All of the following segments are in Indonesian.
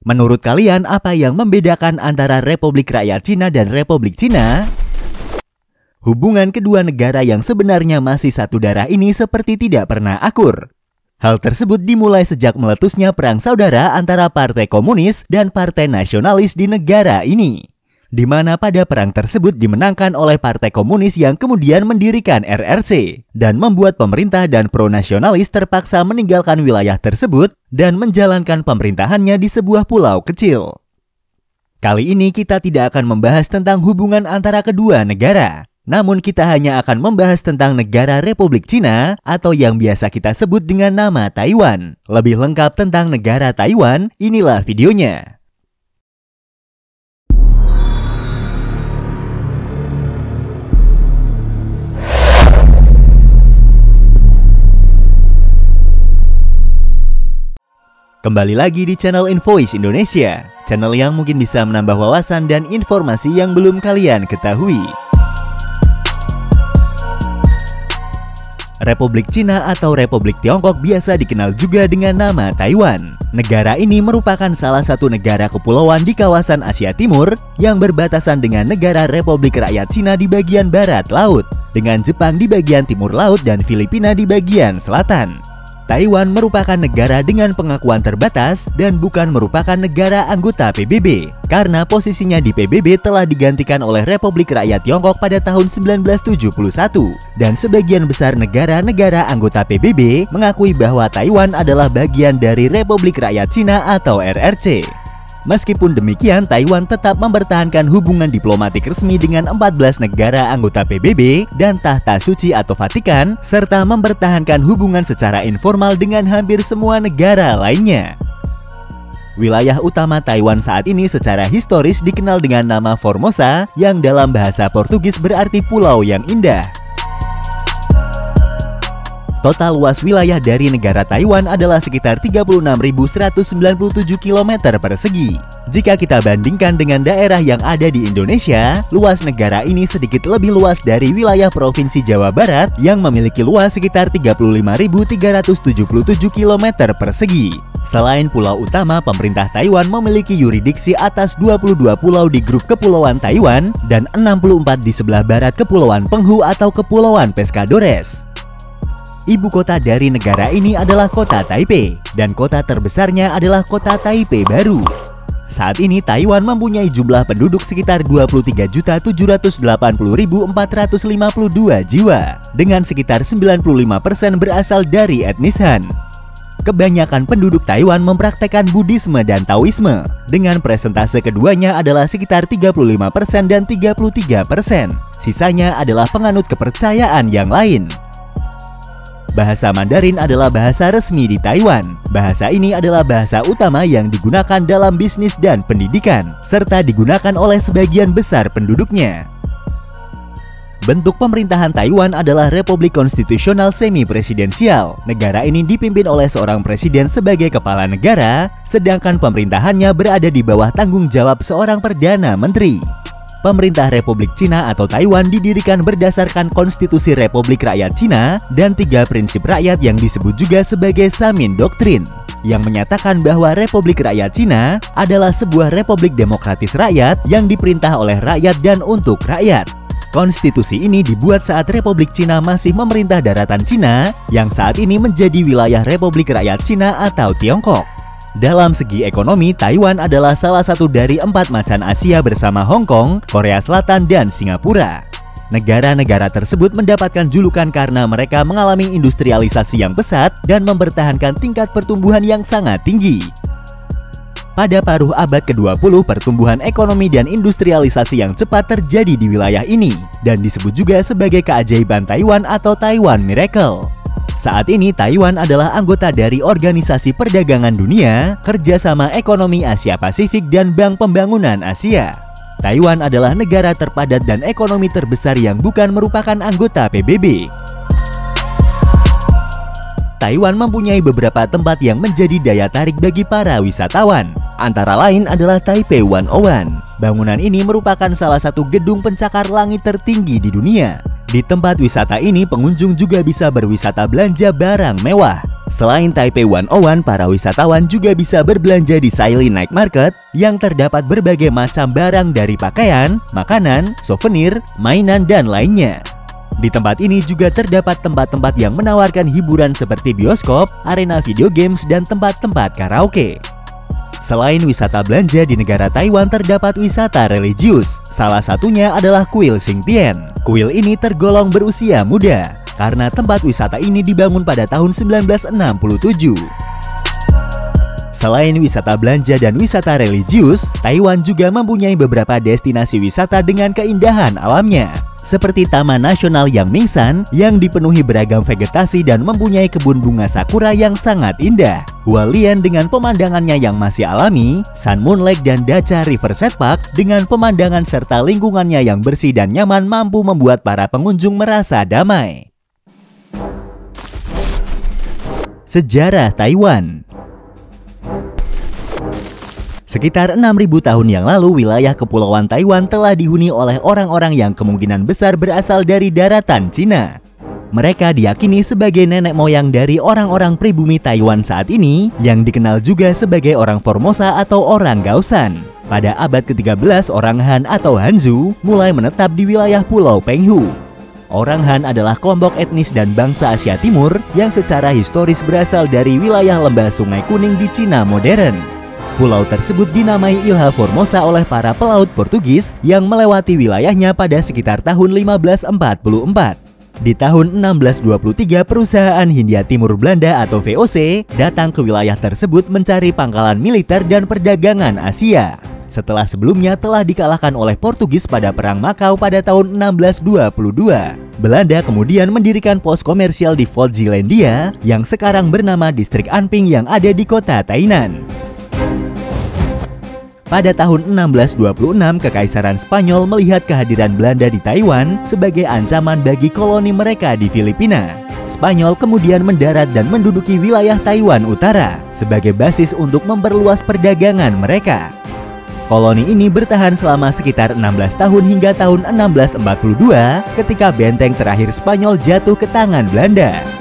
Menurut kalian, apa yang membedakan antara Republik Rakyat Cina dan Republik Cina? Hubungan kedua negara yang sebenarnya masih satu darah ini seperti tidak pernah akur. Hal tersebut dimulai sejak meletusnya perang saudara antara Partai Komunis dan Partai Nasionalis di negara ini di mana pada perang tersebut dimenangkan oleh Partai Komunis yang kemudian mendirikan RRC dan membuat pemerintah dan pro-nasionalis terpaksa meninggalkan wilayah tersebut dan menjalankan pemerintahannya di sebuah pulau kecil. Kali ini kita tidak akan membahas tentang hubungan antara kedua negara, namun kita hanya akan membahas tentang negara Republik Cina atau yang biasa kita sebut dengan nama Taiwan. Lebih lengkap tentang negara Taiwan, inilah videonya. Kembali lagi di channel Invoice Indonesia, channel yang mungkin bisa menambah wawasan dan informasi yang belum kalian ketahui. Republik Cina atau Republik Tiongkok biasa dikenal juga dengan nama Taiwan. Negara ini merupakan salah satu negara kepulauan di kawasan Asia Timur yang berbatasan dengan negara Republik Rakyat Cina di bagian barat laut, dengan Jepang di bagian timur laut dan Filipina di bagian selatan. Taiwan merupakan negara dengan pengakuan terbatas dan bukan merupakan negara anggota PBB karena posisinya di PBB telah digantikan oleh Republik Rakyat Tiongkok pada tahun 1971 dan sebagian besar negara-negara anggota PBB mengakui bahwa Taiwan adalah bagian dari Republik Rakyat Cina atau RRC. Meskipun demikian, Taiwan tetap mempertahankan hubungan diplomatik resmi dengan 14 negara anggota PBB dan tahta suci atau Vatikan, serta mempertahankan hubungan secara informal dengan hampir semua negara lainnya. Wilayah utama Taiwan saat ini secara historis dikenal dengan nama Formosa yang dalam bahasa Portugis berarti pulau yang indah. Total luas wilayah dari negara Taiwan adalah sekitar 36.197 km persegi. Jika kita bandingkan dengan daerah yang ada di Indonesia, luas negara ini sedikit lebih luas dari wilayah Provinsi Jawa Barat yang memiliki luas sekitar 35.377 km persegi. Selain pulau utama, pemerintah Taiwan memiliki yuridiksi atas 22 pulau di grup Kepulauan Taiwan dan 64 di sebelah barat Kepulauan Penghu atau Kepulauan Pescadores. Ibu kota dari negara ini adalah kota Taipei, dan kota terbesarnya adalah kota Taipei baru. Saat ini Taiwan mempunyai jumlah penduduk sekitar 23.780.452 jiwa, dengan sekitar 95% berasal dari etnis Han. Kebanyakan penduduk Taiwan mempraktekkan Buddhisme dan Taoisme, dengan presentase keduanya adalah sekitar 35% dan 33%. Sisanya adalah penganut kepercayaan yang lain. Bahasa Mandarin adalah bahasa resmi di Taiwan. Bahasa ini adalah bahasa utama yang digunakan dalam bisnis dan pendidikan, serta digunakan oleh sebagian besar penduduknya. Bentuk pemerintahan Taiwan adalah republik konstitusional semi-presidensial. Negara ini dipimpin oleh seorang presiden sebagai kepala negara, sedangkan pemerintahannya berada di bawah tanggung jawab seorang perdana menteri. Pemerintah Republik Cina atau Taiwan didirikan berdasarkan Konstitusi Republik Rakyat Cina dan tiga prinsip rakyat yang disebut juga sebagai Samin Doktrin yang menyatakan bahwa Republik Rakyat Cina adalah sebuah republik demokratis rakyat yang diperintah oleh rakyat dan untuk rakyat. Konstitusi ini dibuat saat Republik Cina masih memerintah daratan Cina yang saat ini menjadi wilayah Republik Rakyat Cina atau Tiongkok. Dalam segi ekonomi, Taiwan adalah salah satu dari empat macan Asia bersama Hong Kong, Korea Selatan, dan Singapura. Negara-negara tersebut mendapatkan julukan karena mereka mengalami industrialisasi yang pesat dan mempertahankan tingkat pertumbuhan yang sangat tinggi. Pada paruh abad ke-20, pertumbuhan ekonomi dan industrialisasi yang cepat terjadi di wilayah ini dan disebut juga sebagai keajaiban Taiwan atau Taiwan Miracle. Saat ini Taiwan adalah anggota dari Organisasi Perdagangan Dunia, Kerjasama Ekonomi Asia Pasifik dan Bank Pembangunan Asia. Taiwan adalah negara terpadat dan ekonomi terbesar yang bukan merupakan anggota PBB. Taiwan mempunyai beberapa tempat yang menjadi daya tarik bagi para wisatawan. Antara lain adalah Taipei 101. Bangunan ini merupakan salah satu gedung pencakar langit tertinggi di dunia di tempat wisata ini pengunjung juga bisa berwisata belanja barang mewah. Selain Taipei 101, para wisatawan juga bisa berbelanja di Saili Night Market yang terdapat berbagai macam barang dari pakaian, makanan, souvenir, mainan, dan lainnya. Di tempat ini juga terdapat tempat-tempat yang menawarkan hiburan seperti bioskop, arena video games, dan tempat-tempat karaoke. Selain wisata belanja di negara Taiwan terdapat wisata religius. Salah satunya adalah kuil Xingtian. Kuil ini tergolong berusia muda karena tempat wisata ini dibangun pada tahun 1967. Selain wisata belanja dan wisata religius, Taiwan juga mempunyai beberapa destinasi wisata dengan keindahan alamnya seperti Taman Nasional Yangmingshan yang dipenuhi beragam vegetasi dan mempunyai kebun bunga sakura yang sangat indah. Hualien dengan pemandangannya yang masih alami, Sun Moon Lake dan Dacha Riverside Park dengan pemandangan serta lingkungannya yang bersih dan nyaman mampu membuat para pengunjung merasa damai. Sejarah Taiwan Sekitar 6.000 tahun yang lalu, wilayah Kepulauan Taiwan telah dihuni oleh orang-orang yang kemungkinan besar berasal dari daratan Cina. Mereka diyakini sebagai nenek moyang dari orang-orang pribumi Taiwan saat ini yang dikenal juga sebagai orang Formosa atau orang Gaosan. Pada abad ke-13, orang Han atau Hanzu mulai menetap di wilayah Pulau Penghu. Orang Han adalah kelompok etnis dan bangsa Asia Timur yang secara historis berasal dari wilayah lembah Sungai Kuning di Cina modern. Pulau tersebut dinamai Ilha Formosa oleh para pelaut Portugis yang melewati wilayahnya pada sekitar tahun 1544. Di tahun 1623, perusahaan Hindia Timur Belanda atau VOC datang ke wilayah tersebut mencari pangkalan militer dan perdagangan Asia. Setelah sebelumnya telah dikalahkan oleh Portugis pada Perang Makau pada tahun 1622. Belanda kemudian mendirikan pos komersial di Fort Zeelandia yang sekarang bernama Distrik Anping yang ada di kota Tainan. Pada tahun 1626, Kekaisaran Spanyol melihat kehadiran Belanda di Taiwan sebagai ancaman bagi koloni mereka di Filipina. Spanyol kemudian mendarat dan menduduki wilayah Taiwan Utara sebagai basis untuk memperluas perdagangan mereka. Koloni ini bertahan selama sekitar 16 tahun hingga tahun 1642 ketika benteng terakhir Spanyol jatuh ke tangan Belanda.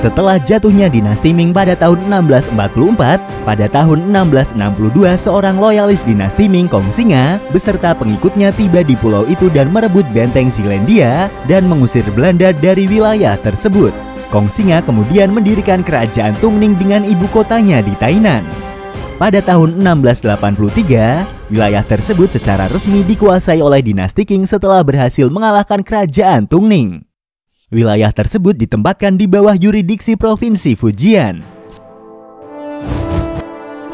Setelah jatuhnya dinasti Ming pada tahun 1644, pada tahun 1662 seorang loyalis dinasti Ming Kong Singa beserta pengikutnya tiba di pulau itu dan merebut benteng Zealandia dan mengusir Belanda dari wilayah tersebut. Kong Singa kemudian mendirikan kerajaan Tungning dengan ibu kotanya di Tainan. Pada tahun 1683, wilayah tersebut secara resmi dikuasai oleh dinasti Qing setelah berhasil mengalahkan kerajaan Tungning. Wilayah tersebut ditempatkan di bawah yuridiksi Provinsi Fujian.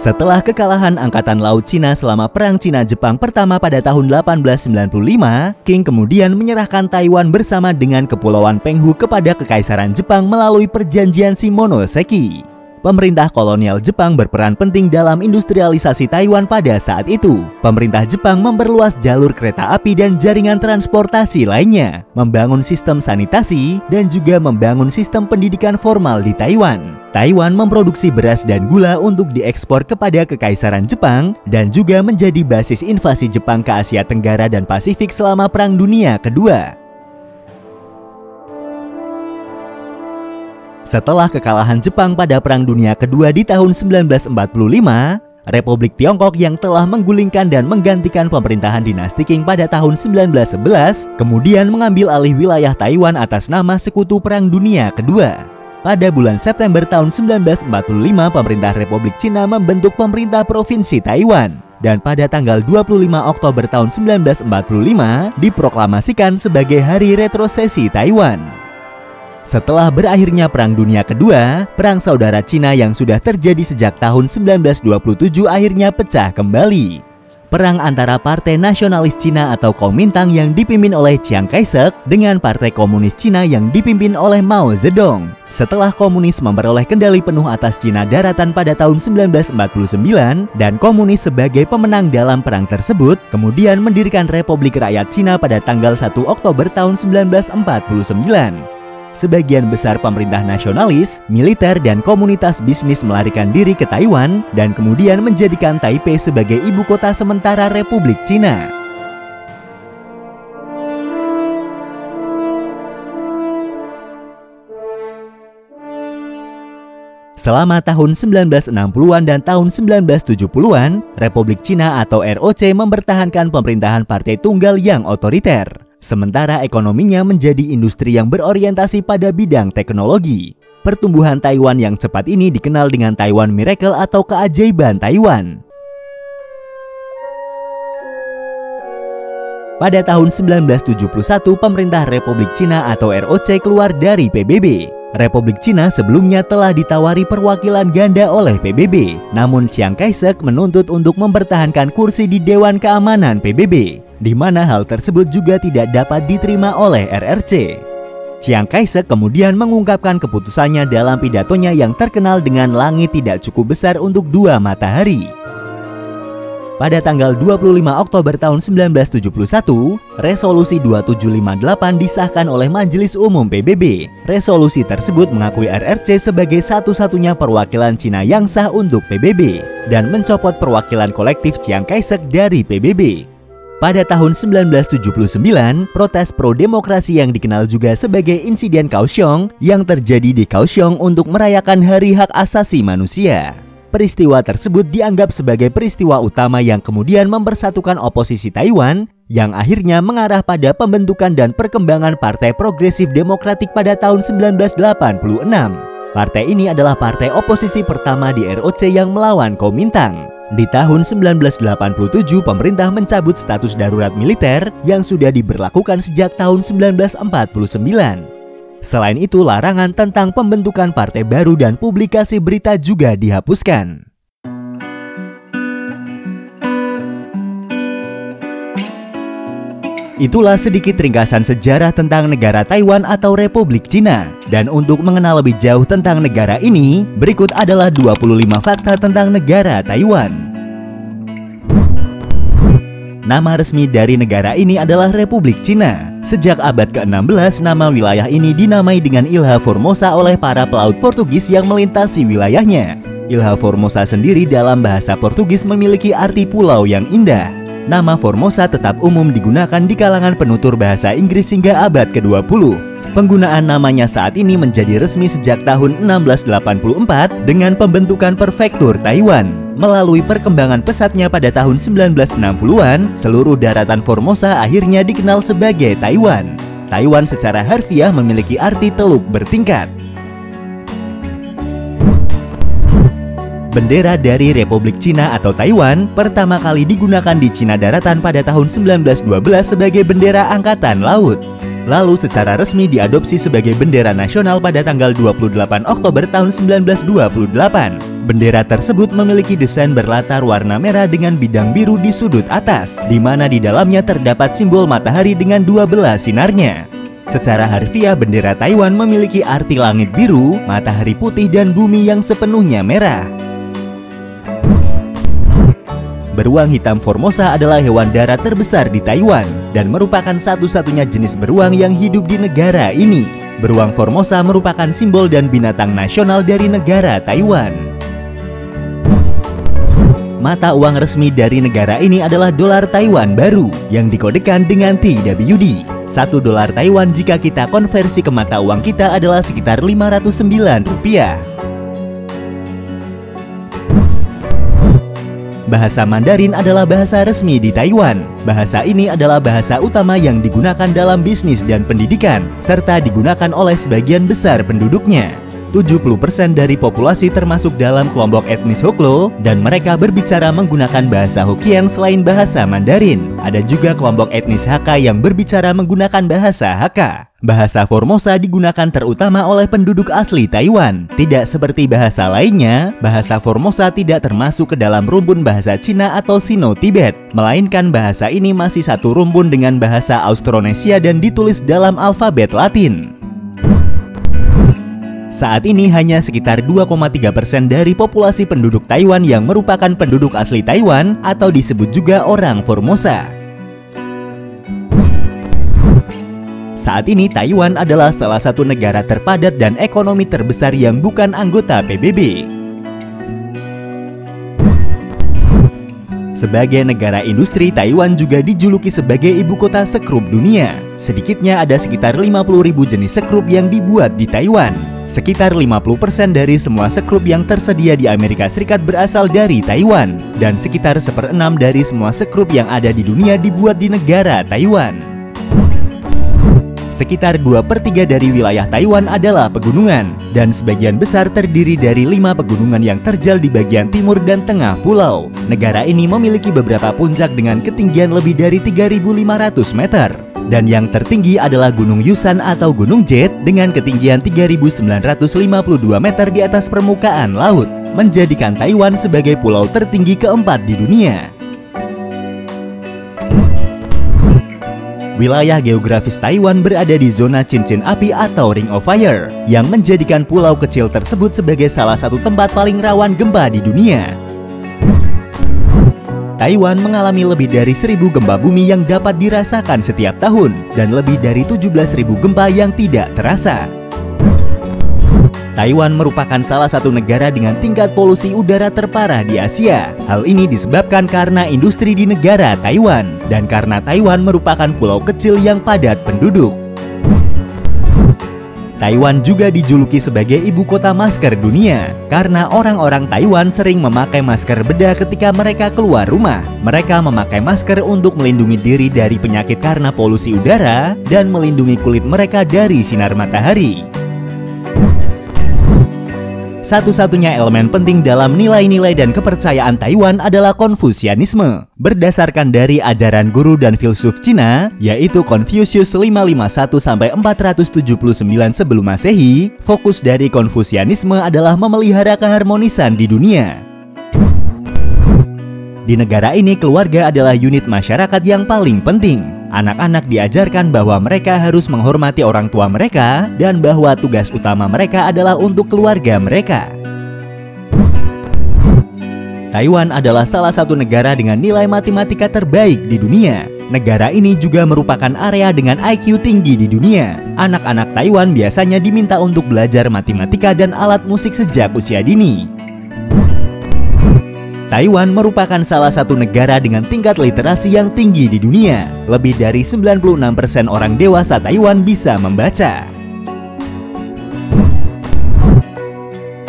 Setelah kekalahan Angkatan Laut Cina selama Perang Cina-Jepang pertama pada tahun 1895, Qing kemudian menyerahkan Taiwan bersama dengan Kepulauan Penghu kepada Kekaisaran Jepang melalui Perjanjian Shimonoseki pemerintah kolonial Jepang berperan penting dalam industrialisasi Taiwan pada saat itu. Pemerintah Jepang memperluas jalur kereta api dan jaringan transportasi lainnya, membangun sistem sanitasi, dan juga membangun sistem pendidikan formal di Taiwan. Taiwan memproduksi beras dan gula untuk diekspor kepada Kekaisaran Jepang dan juga menjadi basis invasi Jepang ke Asia Tenggara dan Pasifik selama Perang Dunia Kedua. Setelah kekalahan Jepang pada Perang Dunia Kedua di tahun 1945, Republik Tiongkok yang telah menggulingkan dan menggantikan pemerintahan dinasti Qing pada tahun 1911 kemudian mengambil alih wilayah Taiwan atas nama Sekutu Perang Dunia Kedua. Pada bulan September tahun 1945, pemerintah Republik Cina membentuk pemerintah Provinsi Taiwan dan pada tanggal 25 Oktober tahun 1945 diproklamasikan sebagai Hari Retrosesi Taiwan. Setelah berakhirnya Perang Dunia Kedua, Perang Saudara Cina yang sudah terjadi sejak tahun 1927 akhirnya pecah kembali. Perang antara Partai Nasionalis Cina atau Kuomintang yang dipimpin oleh Chiang Kai-shek dengan Partai Komunis Cina yang dipimpin oleh Mao Zedong. Setelah komunis memperoleh kendali penuh atas Cina daratan pada tahun 1949 dan komunis sebagai pemenang dalam perang tersebut, kemudian mendirikan Republik Rakyat Cina pada tanggal 1 Oktober tahun 1949 sebagian besar pemerintah nasionalis, militer, dan komunitas bisnis melarikan diri ke Taiwan dan kemudian menjadikan Taipei sebagai ibu kota sementara Republik Cina. Selama tahun 1960-an dan tahun 1970-an, Republik Cina atau ROC mempertahankan pemerintahan partai tunggal yang otoriter. Sementara ekonominya menjadi industri yang berorientasi pada bidang teknologi. Pertumbuhan Taiwan yang cepat ini dikenal dengan Taiwan Miracle atau keajaiban Taiwan. Pada tahun 1971, pemerintah Republik Cina atau ROC keluar dari PBB. Republik Cina sebelumnya telah ditawari perwakilan ganda oleh PBB, namun Chiang Kai-shek menuntut untuk mempertahankan kursi di Dewan Keamanan PBB, di mana hal tersebut juga tidak dapat diterima oleh RRC. Chiang Kai-shek kemudian mengungkapkan keputusannya dalam pidatonya yang terkenal dengan langit tidak cukup besar untuk dua matahari. Pada tanggal 25 Oktober tahun 1971, Resolusi 2758 disahkan oleh Majelis Umum PBB. Resolusi tersebut mengakui RRC sebagai satu-satunya perwakilan Cina yang sah untuk PBB dan mencopot perwakilan kolektif Chiang Kai-shek dari PBB. Pada tahun 1979, protes pro-demokrasi yang dikenal juga sebagai insiden Kaohsiung yang terjadi di Kaohsiung untuk merayakan Hari Hak Asasi Manusia. Peristiwa tersebut dianggap sebagai peristiwa utama yang kemudian mempersatukan oposisi Taiwan yang akhirnya mengarah pada pembentukan dan perkembangan Partai Progresif Demokratik pada tahun 1986. Partai ini adalah partai oposisi pertama di ROC yang melawan Komintang. Di tahun 1987, pemerintah mencabut status darurat militer yang sudah diberlakukan sejak tahun 1949. Selain itu, larangan tentang pembentukan partai baru dan publikasi berita juga dihapuskan. Itulah sedikit ringkasan sejarah tentang negara Taiwan atau Republik Cina. Dan untuk mengenal lebih jauh tentang negara ini, berikut adalah 25 fakta tentang negara Taiwan. Nama resmi dari negara ini adalah Republik Cina. Sejak abad ke-16, nama wilayah ini dinamai dengan Ilha Formosa oleh para pelaut Portugis yang melintasi wilayahnya. Ilha Formosa sendiri dalam bahasa Portugis memiliki arti pulau yang indah. Nama Formosa tetap umum digunakan di kalangan penutur bahasa Inggris hingga abad ke-20. Penggunaan namanya saat ini menjadi resmi sejak tahun 1684 dengan pembentukan Prefektur Taiwan. Melalui perkembangan pesatnya pada tahun 1960-an, seluruh daratan Formosa akhirnya dikenal sebagai Taiwan. Taiwan secara harfiah memiliki arti teluk bertingkat. Bendera dari Republik Cina atau Taiwan pertama kali digunakan di Cina daratan pada tahun 1912 sebagai bendera angkatan laut. Lalu secara resmi diadopsi sebagai bendera nasional pada tanggal 28 Oktober tahun 1928. Bendera tersebut memiliki desain berlatar warna merah dengan bidang biru di sudut atas, di mana di dalamnya terdapat simbol matahari dengan dua belah sinarnya. Secara harfiah, bendera Taiwan memiliki arti langit biru, matahari putih, dan bumi yang sepenuhnya merah. Beruang hitam Formosa adalah hewan darat terbesar di Taiwan dan merupakan satu-satunya jenis beruang yang hidup di negara ini. Beruang Formosa merupakan simbol dan binatang nasional dari negara Taiwan. Mata uang resmi dari negara ini adalah dolar Taiwan baru yang dikodekan dengan TWD. Satu dolar Taiwan jika kita konversi ke mata uang kita adalah sekitar 509 rupiah. Bahasa Mandarin adalah bahasa resmi di Taiwan. Bahasa ini adalah bahasa utama yang digunakan dalam bisnis dan pendidikan, serta digunakan oleh sebagian besar penduduknya. 70% dari populasi termasuk dalam kelompok etnis Hoklo dan mereka berbicara menggunakan bahasa Hokkien selain bahasa Mandarin. Ada juga kelompok etnis Hakka yang berbicara menggunakan bahasa Hakka. Bahasa Formosa digunakan terutama oleh penduduk asli Taiwan. Tidak seperti bahasa lainnya, bahasa Formosa tidak termasuk ke dalam rumpun bahasa Cina atau Sino-Tibet, melainkan bahasa ini masih satu rumpun dengan bahasa Austronesia dan ditulis dalam alfabet Latin. Saat ini hanya sekitar 2,3% persen dari populasi penduduk Taiwan yang merupakan penduduk asli Taiwan atau disebut juga orang Formosa. Saat ini Taiwan adalah salah satu negara terpadat dan ekonomi terbesar yang bukan anggota PBB. Sebagai negara industri, Taiwan juga dijuluki sebagai ibu kota sekrup dunia. Sedikitnya ada sekitar 50.000 jenis sekrup yang dibuat di Taiwan. Sekitar 50% dari semua sekrup yang tersedia di Amerika Serikat berasal dari Taiwan dan sekitar seperenam dari semua sekrup yang ada di dunia dibuat di negara Taiwan. Sekitar 2 per 3 dari wilayah Taiwan adalah pegunungan dan sebagian besar terdiri dari lima pegunungan yang terjal di bagian timur dan tengah pulau. Negara ini memiliki beberapa puncak dengan ketinggian lebih dari 3.500 meter dan yang tertinggi adalah Gunung Yusan atau Gunung Jet dengan ketinggian 3.952 meter di atas permukaan laut, menjadikan Taiwan sebagai pulau tertinggi keempat di dunia. Wilayah geografis Taiwan berada di zona cincin api atau Ring of Fire, yang menjadikan pulau kecil tersebut sebagai salah satu tempat paling rawan gempa di dunia. Taiwan mengalami lebih dari 1000 gempa bumi yang dapat dirasakan setiap tahun dan lebih dari 17.000 gempa yang tidak terasa. Taiwan merupakan salah satu negara dengan tingkat polusi udara terparah di Asia. Hal ini disebabkan karena industri di negara Taiwan dan karena Taiwan merupakan pulau kecil yang padat penduduk. Taiwan juga dijuluki sebagai ibu kota masker dunia karena orang-orang Taiwan sering memakai masker bedah ketika mereka keluar rumah. Mereka memakai masker untuk melindungi diri dari penyakit karena polusi udara dan melindungi kulit mereka dari sinar matahari. Satu-satunya elemen penting dalam nilai-nilai dan kepercayaan Taiwan adalah Konfusianisme. Berdasarkan dari ajaran guru dan filsuf Cina, yaitu Confucius 551-479 sebelum masehi, fokus dari Konfusianisme adalah memelihara keharmonisan di dunia. Di negara ini, keluarga adalah unit masyarakat yang paling penting. Anak-anak diajarkan bahwa mereka harus menghormati orang tua mereka dan bahwa tugas utama mereka adalah untuk keluarga mereka. Taiwan adalah salah satu negara dengan nilai matematika terbaik di dunia. Negara ini juga merupakan area dengan IQ tinggi di dunia. Anak-anak Taiwan biasanya diminta untuk belajar matematika dan alat musik sejak usia dini. Taiwan merupakan salah satu negara dengan tingkat literasi yang tinggi di dunia. Lebih dari 96% orang dewasa Taiwan bisa membaca.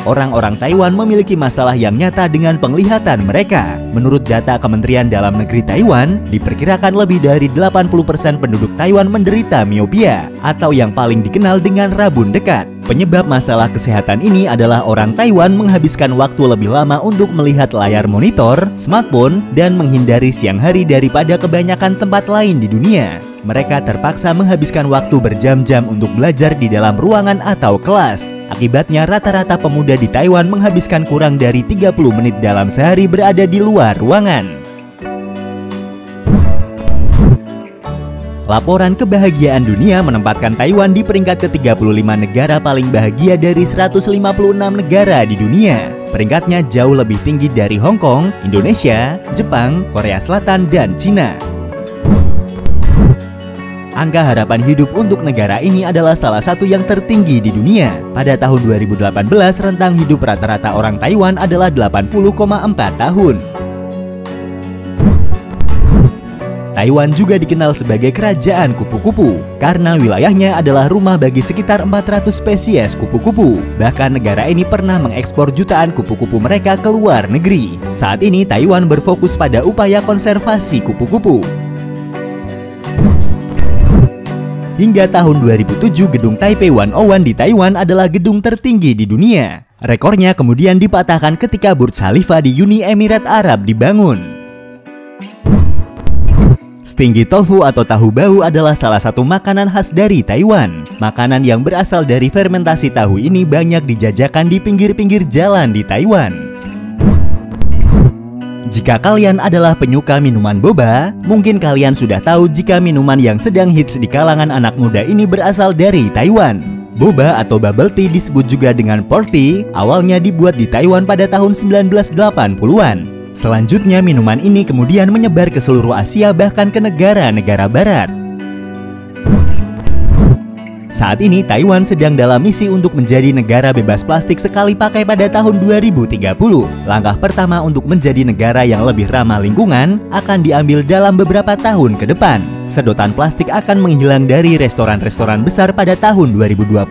Orang-orang Taiwan memiliki masalah yang nyata dengan penglihatan mereka. Menurut data Kementerian Dalam Negeri Taiwan, diperkirakan lebih dari 80% penduduk Taiwan menderita miopia atau yang paling dikenal dengan rabun dekat. Penyebab masalah kesehatan ini adalah orang Taiwan menghabiskan waktu lebih lama untuk melihat layar monitor, smartphone, dan menghindari siang hari daripada kebanyakan tempat lain di dunia. Mereka terpaksa menghabiskan waktu berjam-jam untuk belajar di dalam ruangan atau kelas. Akibatnya rata-rata pemuda di Taiwan menghabiskan kurang dari 30 menit dalam sehari berada di luar ruangan. Laporan kebahagiaan dunia menempatkan Taiwan di peringkat ke-35 negara paling bahagia dari 156 negara di dunia. Peringkatnya jauh lebih tinggi dari Hong Kong, Indonesia, Jepang, Korea Selatan, dan Cina. Angka harapan hidup untuk negara ini adalah salah satu yang tertinggi di dunia. Pada tahun 2018, rentang hidup rata-rata orang Taiwan adalah 80,4 tahun. Taiwan juga dikenal sebagai kerajaan kupu-kupu karena wilayahnya adalah rumah bagi sekitar 400 spesies kupu-kupu. Bahkan negara ini pernah mengekspor jutaan kupu-kupu mereka ke luar negeri. Saat ini Taiwan berfokus pada upaya konservasi kupu-kupu. Hingga tahun 2007, gedung Taipei 101 di Taiwan adalah gedung tertinggi di dunia. Rekornya kemudian dipatahkan ketika Burj Khalifa di Uni Emirat Arab dibangun. Stinggi tofu atau tahu bau adalah salah satu makanan khas dari Taiwan. Makanan yang berasal dari fermentasi tahu ini banyak dijajakan di pinggir-pinggir jalan di Taiwan. Jika kalian adalah penyuka minuman boba, mungkin kalian sudah tahu jika minuman yang sedang hits di kalangan anak muda ini berasal dari Taiwan. Boba atau bubble tea disebut juga dengan porty, awalnya dibuat di Taiwan pada tahun 1980-an. Selanjutnya minuman ini kemudian menyebar ke seluruh Asia bahkan ke negara-negara barat. Saat ini Taiwan sedang dalam misi untuk menjadi negara bebas plastik sekali pakai pada tahun 2030. Langkah pertama untuk menjadi negara yang lebih ramah lingkungan akan diambil dalam beberapa tahun ke depan. Sedotan plastik akan menghilang dari restoran-restoran besar pada tahun 2020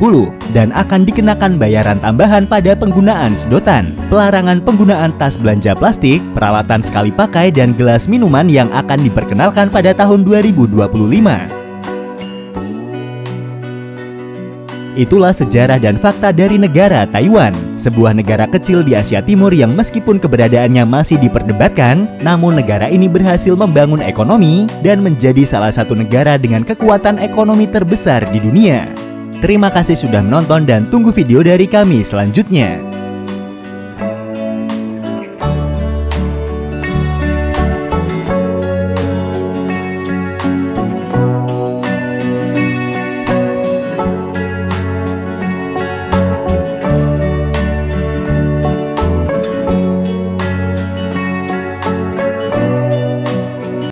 dan akan dikenakan bayaran tambahan pada penggunaan sedotan. Pelarangan penggunaan tas belanja plastik, peralatan sekali pakai dan gelas minuman yang akan diperkenalkan pada tahun 2025. Itulah sejarah dan fakta dari negara Taiwan, sebuah negara kecil di Asia Timur yang meskipun keberadaannya masih diperdebatkan, namun negara ini berhasil membangun ekonomi dan menjadi salah satu negara dengan kekuatan ekonomi terbesar di dunia. Terima kasih sudah menonton dan tunggu video dari kami selanjutnya.